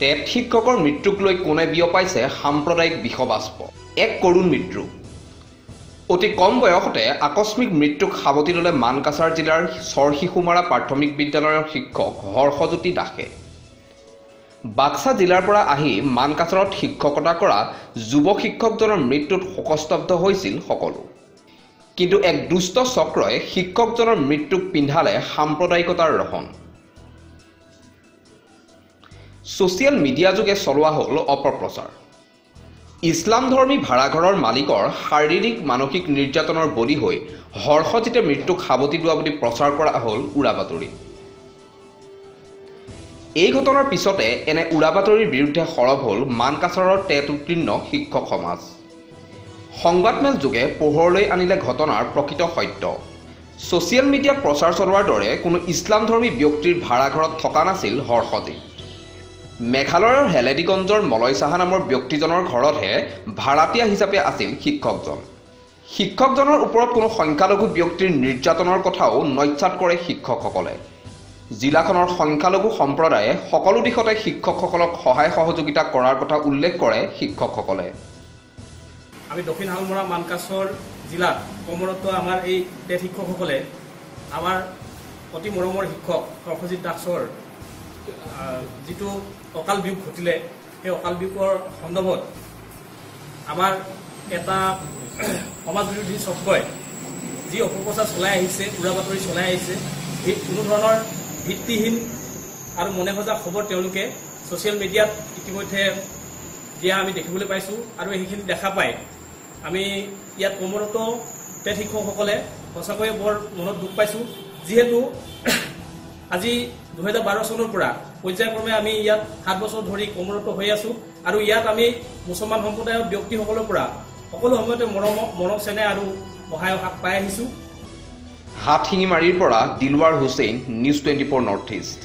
TET শিক্ষকৰ মৃত্যুক লৈ কোনে বিয়পাইছে সাম্প্ৰদায়িক বিষবাস্প এক কৰুণ মৃত্যু অতি কম বয়সতে আকস্মিক মৃত্যুক সাৱটি ল'লে মানকাছাৰ জিলাৰ চৰশিশুমাৰা প্ৰাথমিক বিদ্যালয়ৰ শিক্ষক হৰ্ষজ্যোতি দাসে। বাক্সা জিলাৰ পৰা আহি মানকাছাৰত শিক্ষকতা কৰা যুৱ শিক্ষকজনৰ মৃত্যুত শোকস্তব্ধ হৈছিল সকলো। কিন্তু এক দুষ্ট চক্ৰই শিক্ষকজনৰ মৃত্যুক পিন্ধালে সাম্প্ৰদায়িকতাৰ ৰহণ ছ'চিয়েল মিডিয়া যোগে চলোৱা হ'ল অপপ্ৰচাৰ। ইছলামধৰ্মী ভাড়াঘৰৰ মালিকৰ শাৰীৰিক মানসিক নিৰ্যাতনৰ বলি হৈ হৰ্ষজিতে মৃত্যুক সাৱটি লোৱা বুলি প্ৰচাৰ কৰা হ'ল উৰা বাতৰি এই ঘটনাৰ পিছতে এনে উৰা বাতৰিৰ বিৰুদ্ধে সৰব হ'ল মানকাছাৰৰ টেট উত্তীৰ্ণ শিক্ষক সমাজ। সংবাদমেল যোগে পোহৰলৈ আনিলে ঘটনাৰ প্ৰকৃত সত্য। ছ'চিয়েল মিডিয়াত প্ৰচাৰ চলোৱাৰ দৰে কোনো ইছলামধৰ্মী ব্যক্তিৰ ভাড়াঘৰত থকা নাছিল হৰ্ষজিত মেঘালয়ৰ হেলেডিগঞ্জৰ মলয় চাহা নামৰ ব্যক্তিজনৰ ঘৰতহে ভাড়াতীয়া হিচাপে আছিল শিক্ষকজন। শিক্ষকজনৰ ওপৰত কোনো সংখ্যালঘু ব্যক্তিৰ নিৰ্যাতনৰ কথাও নস্যাৎ কৰে শিক্ষকসকলে। জিলাখনৰ সংখ্যালঘু সম্প্ৰদায়ে সকলো দিশতে শিক্ষকসকলক সহায় সহযোগিতা কৰাৰ কথা উল্লেখ কৰে শিক্ষকসকলে। আমি দক্ষিণ হালমৰা মানকাছৰ জিলাত কৰ্মৰত আমাৰ এই টেট শিক্ষকসকলে আমাৰ অতি মৰমৰ শিক্ষক হৰ্ষজিৎ দাসৰ যিটো অকাল বিয়োগ ঘটিলে সেই অকাল বিয়োগৰ সন্দৰ্ভত আমাৰ এটা সমাজ বিৰোধী চক্ৰই যি অপপ্ৰচাৰ চলাই আহিছে উৰা বাতৰি চলাই আহিছে সেই কোনো ধৰণৰ ভিত্তিহীন আৰু মনে সজা খবৰ তেওঁলোকে ছ'চিয়েল মিডিয়াত ইতিমধ্যে দিয়া আমি দেখিবলৈ পাইছোঁ আৰু সেইখিনি দেখা পাই আমি ইয়াত কৰ্মৰত টেট শিক্ষকসকলে সঁচাকৈয়ে বৰ মনত দুখ পাইছোঁ। যিহেতু আজি দুহেজাৰ বাৰ চনৰ পৰা পৰ্যায়ক্ৰমে আমি ইয়াত সাত বছৰ ধৰি কৰ্মৰত হৈ আছোঁ আৰু ইয়াত আমি মুছলমান সম্প্ৰদায়ৰ ব্যক্তিসকলৰ পৰা সকলো সময়তে মৰম মৰম চেনেহ আৰু সহায়ৰ হাত পাই আহিছোঁ। হাতশিঙিমাৰীৰ পৰা Dilwar Hussain news twenty four north east.